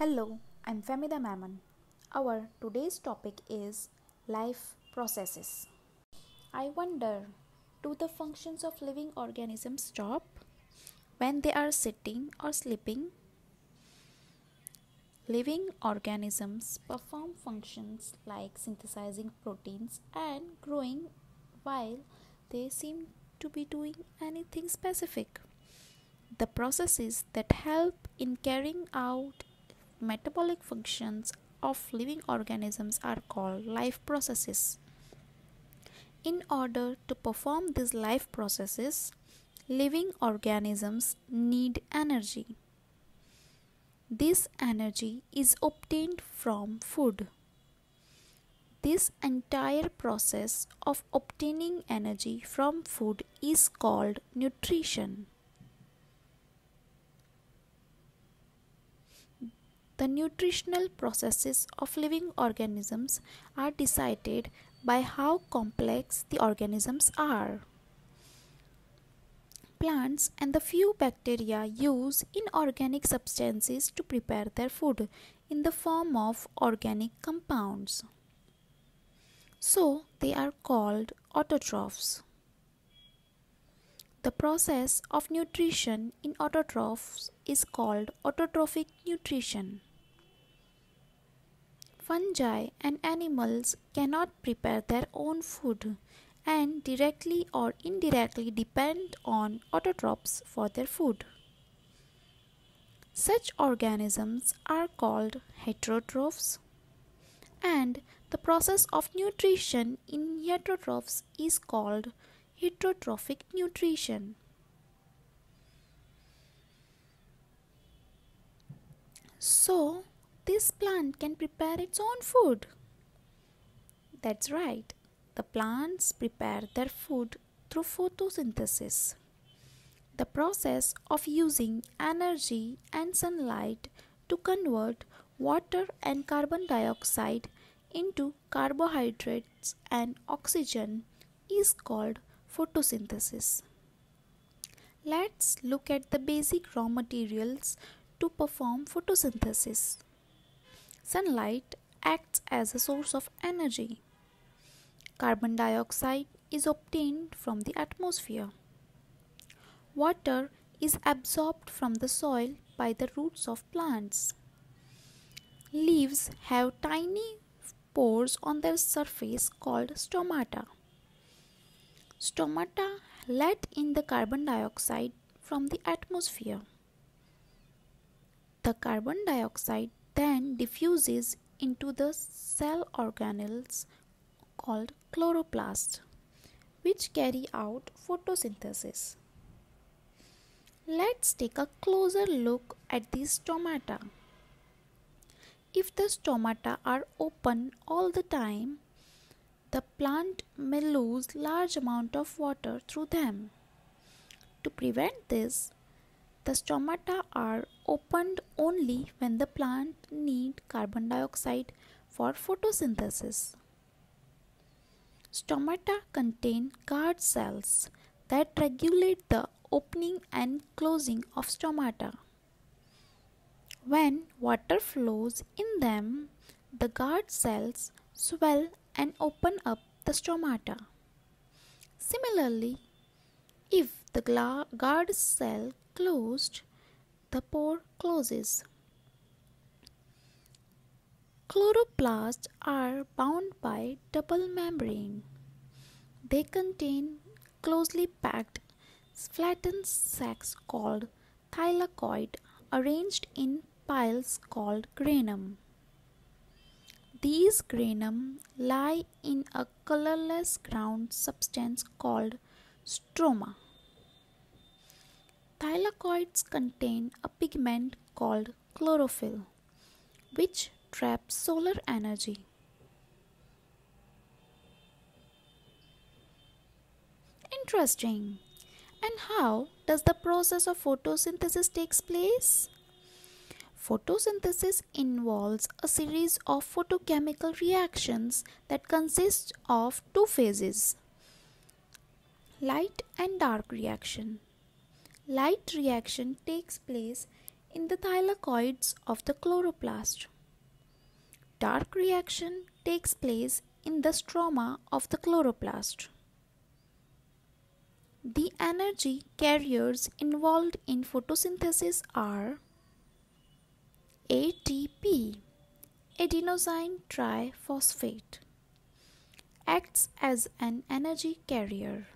Hello, I'm Femida Maman. Our today's topic is life processes. I wonder do the functions of living organisms stop when they are sitting or sleeping? Living organisms perform functions like synthesizing proteins and growing while they seem to be doing anything specific. The processes that help in carrying out metabolic functions of living organisms are called life processes. In order to perform these life processes, living organisms need energy. This energy is obtained from food. This entire process of obtaining energy from food is called nutrition. The nutritional processes of living organisms are decided by how complex the organisms are. Plants and the few bacteria use inorganic substances to prepare their food in the form of organic compounds. So, they are called autotrophs. The process of nutrition in autotrophs is called autotrophic nutrition. Fungi and animals cannot prepare their own food and directly or indirectly depend on autotrophs for their food. Such organisms are called heterotrophs, and the process of nutrition in heterotrophs is called heterotrophic nutrition. So, this plant can prepare its own food. That's right, the plants prepare their food through photosynthesis. The process of using energy and sunlight to convert water and carbon dioxide into carbohydrates and oxygen is called photosynthesis. Let's look at the basic raw materials to perform photosynthesis. Sunlight acts as a source of energy. Carbon dioxide is obtained from the atmosphere. Water is absorbed from the soil by the roots of plants. Leaves have tiny pores on their surface called stomata. Stomata let in the carbon dioxide from the atmosphere. The carbon dioxide then diffuses into the cell organelles called chloroplasts, which carry out photosynthesis. Let's take a closer look at these stomata. If the stomata are open all the time, the plant may lose large amount of water through them. To prevent this, the stomata are opened only when the plant need carbon dioxide for photosynthesis. Stomata contain guard cells that regulate the opening and closing of stomata. When water flows in them, the guard cells swell and open up the stomata. Similarly, if the guard cell closed, the pore closes. Chloroplasts are bound by double membrane. They contain closely packed flattened sacs called thylakoid arranged in piles called granum. These granum lie in a colorless ground substance called stroma. Thylakoids contain a pigment called chlorophyll, which traps solar energy. Interesting. And how does the process of photosynthesis takes place? Photosynthesis involves a series of photochemical reactions that consist of two phases light and dark reaction. Light reaction takes place in the thylakoids of the chloroplast. Dark reaction takes place in the stroma of the chloroplast. The energy carriers involved in photosynthesis are ATP, adenosine triphosphate, acts as an energy carrier.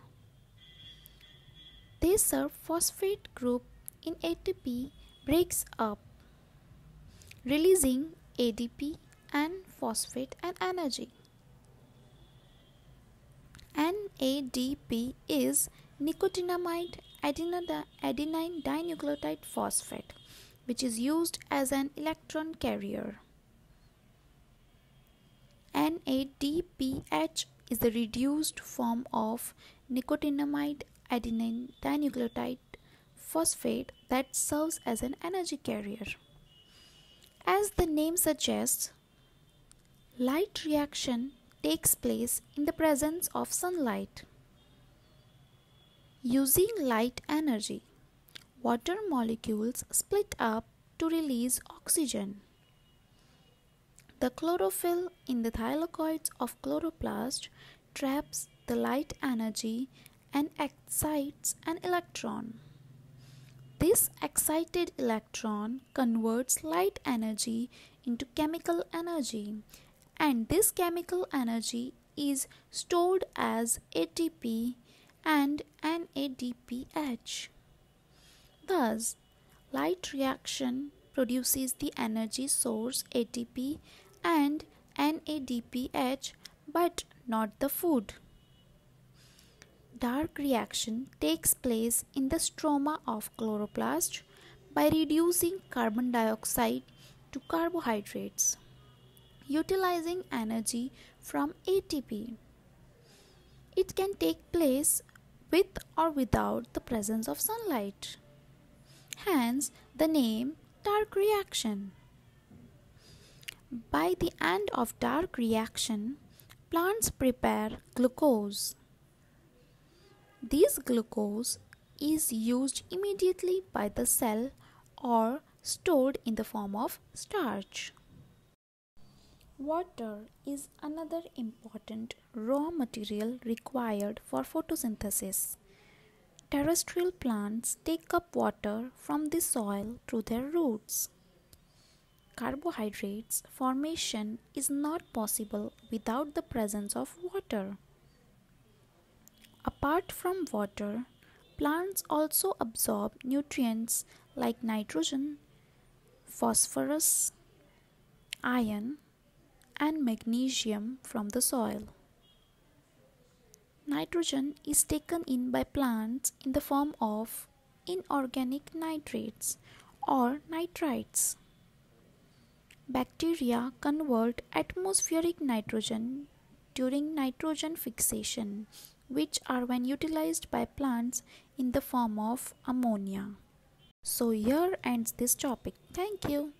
This phosphate group in ATP breaks up, releasing ADP and phosphate and energy. NADP is nicotinamide adenine dinucleotide phosphate which is used as an electron carrier. NADPH is the reduced form of nicotinamide adenine dinucleotide phosphate that serves as an energy carrier. As the name suggests, light reaction takes place in the presence of sunlight. Using light energy, water molecules split up to release oxygen. The chlorophyll in the thylakoids of chloroplast traps the light energy and excites an electron. This excited electron converts light energy into chemical energy and this chemical energy is stored as ATP and NADPH. Thus, light reaction produces the energy source ATP and NADPH but not the food. Dark reaction takes place in the stroma of chloroplast by reducing carbon dioxide to carbohydrates, utilizing energy from ATP. It can take place with or without the presence of sunlight. Hence, the name dark reaction. By the end of dark reaction, plants prepare glucose. This glucose is used immediately by the cell or stored in the form of starch. Water is another important raw material required for photosynthesis. Terrestrial plants take up water from the soil through their roots. Carbohydrates formation is not possible without the presence of water. Apart from water, plants also absorb nutrients like nitrogen, phosphorus, iron, and magnesium from the soil. Nitrogen is taken in by plants in the form of inorganic nitrates or nitrites. Bacteria convert atmospheric nitrogen during nitrogen fixation which are when utilized by plants in the form of ammonia. So here ends this topic. Thank you.